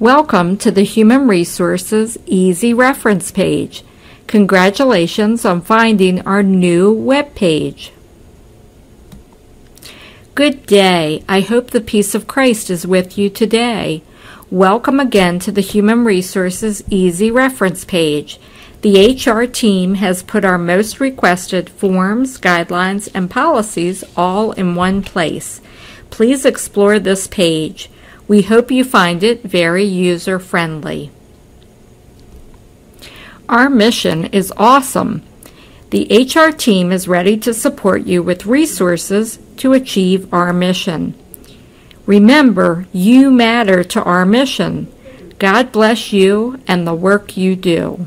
Welcome to the Human Resources Easy Reference page. Congratulations on finding our new web page. Good day. I hope the peace of Christ is with you today. Welcome again to the Human Resources Easy Reference page. The HR team has put our most requested forms, guidelines, and policies all in one place. Please explore this page. We hope you find it very user friendly. Our mission is awesome. The HR team is ready to support you with resources to achieve our mission. Remember, you matter to our mission. God bless you and the work you do.